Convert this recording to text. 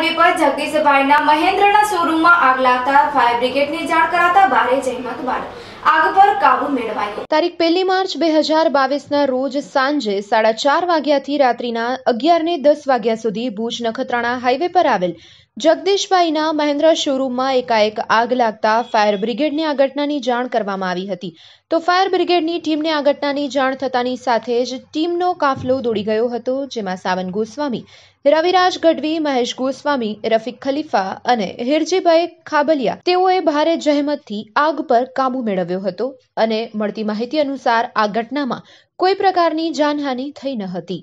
Highway પર જગદીશભાઈના મહેન્દ્રના શોરૂમમાં આગ લાગતા ફાયર બ્રિગેડને જાણ કરાતા ભારે જહેમત બાદ આગ પર કાબુ મેળવાયો. તારીખ પહેલી માર્ચ બે હજાર બાવીસના રોજ સાંજે સાડા ચાર વાગ્યાથી રાત્રિના અગિયાર ને દસ વાગ્યા સુધી ભુજ નખત્રાણા હાઈવે પર આવેલ જગદીશભાઈના મહેન્દ્ર શોરૂમમાં એકાએક આગ લાગતા ફાયર બ્રિગેડને આ ઘટનાની જાણ કરવામાં આવી હતી. તો ફાયર બ્રિગેડની ટીમને આ ઘટનાની જાણ થતાની સાથે જ ટીમનો કાફલો દોડી ગયો હતો, જેમાં સાવન ગોસ્વામી, રવિરાજ ગઢવી, મહેશ ગોસ્વામી, રફીક ખલીફા અને હિરજીભાઈ ખાબલિયા. તેઓએ ભારે જહેમતથી આગ પર કાબુ મેળવ્યો. આવ્યો હતો અને મળતી માહિતી અનુસાર આ ઘટનામાં કોઈ પ્રકારની જાનહાનિ થઈ ન હતી.